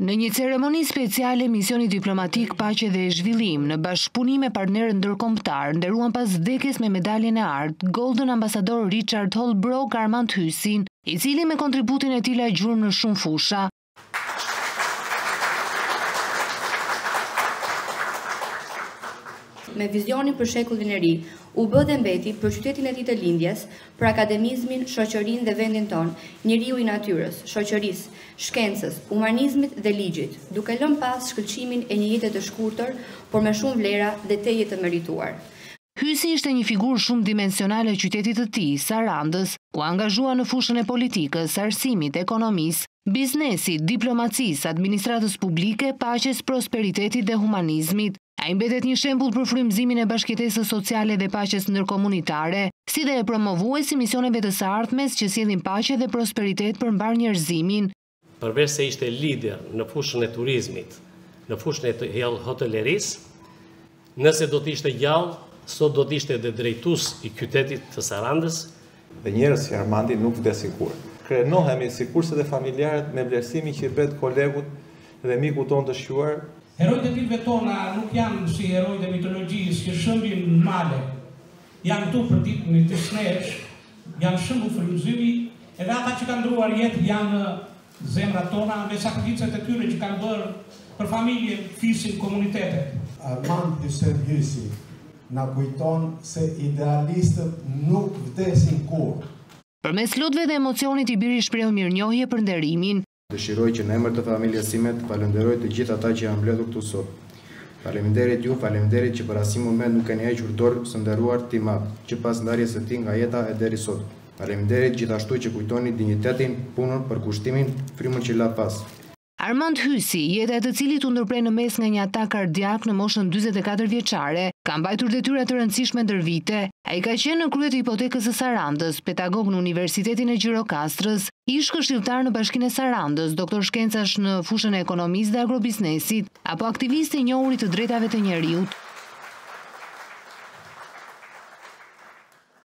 Në një ceremoni speciale misioni diplomatik Paqe dhe Zhvillim në bashkëpunim me partnerët ndërkombëtarë nderuan pas vdekjes me medaljen e artë Golden Ambasador Richard Holbrooke Armand Hysin, i cili me kontributin e tij la gjurmë në shumë fusha. Me vizionin për shekullin e ri, u bë dhe mbeti për qytetin e tij të lindjes, për akademizmin, shoqërinë dhe vendin tonë, njeriu i natyrës, shoqërisë, shkencës, humanizmit dhe ligjit, duke lënë pas shkëlqimin e një jete të shkurtër, por me shumë vlera dhe tejet të merituar. Hysi ishte një figurë shumëdimensionale e qytetit të tij, Sarandës, ku u angazhua në fushën e politikës, arsimit, ekonomisë, biznesit, diplomacisë, administratës publike, paqes, prosperitetit dhe humanizmit. Ai mbetet një shembull për frymëzimin e bashkëjetesës sociale dhe paqes ndërkomunitare, si dhe e promovues i misioneve të së ardhmes që sjellin paqe dhe prosperitet për mbarë njerëzimin. Përveç se ishte lider në fushën e turizmit, në fushën e hotelerisë, nëse do të ishte gjallë, sot do të ishte dhe drejtues i qytetit të Sarandës, Dhe njerëz si Armandi nuk vdesin kurrë. Krenohemi, sikurse dhe familjarët, me vlerësimin që i bëhet kolegut dhe mikut tonë të shquar, Herojtë e ditëve tona nuk janë si herojtë e mitologjisë që shembin male. Janë këtu për ditë midis nesh, janë shembull frymëzimi, edhe ata që kanë ndërruar jetë janë në zemrat tona me sakrificat e tyre që kanë bërë për familjen, fisin, komunitetet. Armand Hysen Hysi na kujton se idealistët nuk vdesin kurrë. Përmes lotëve dhe emocionit i biri shprehu mirënjohje për nderimin. Dëshiroj që në emër të familjes sime të falënderoj të gjithë ata që janë mbledhur këtu sot. Faleminderit ju, faleminderit që për asnjë moment nuk keni hequr dorë së nderuar tim atë, që pas ndarjes së tij nga jeta e deri sot. Faleminderit gjithashtu që kujtoni dinjitetin, punën, përkushtimin, frymën që la pas. Armand Hysi, jeta e të cilit u ndërpre në mes nga një atak kardiak në moshën dyzet e katër vjeçare, ka mbajtur detyra të rëndësishme ndër vite. Ai ka qenë në krye të Hipotekës së Sarandës, pedagog në Universitetin e Gjirokastrës, Ish këshilltar në Bashkinë e Sarandës, doktor shkencash në fushën e ekonomisë dhe agrobiznesit, apo aktivist i njohur i të drejtave të njeriut,